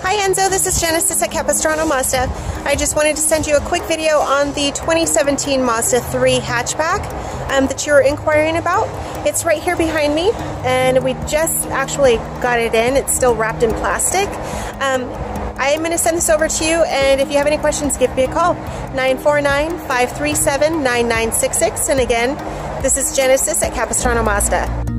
Hi Kenzo, this is Genesis at Capistrano Mazda. I just wanted to send you a quick video on the 2017 Mazda 3 hatchback um, that you were inquiring about. It's right here behind me and we just actually got it in. It's still wrapped in plastic. Um, I am going to send this over to you and if you have any questions give me a call 949-537-9966 and again this is Genesis at Capistrano Mazda.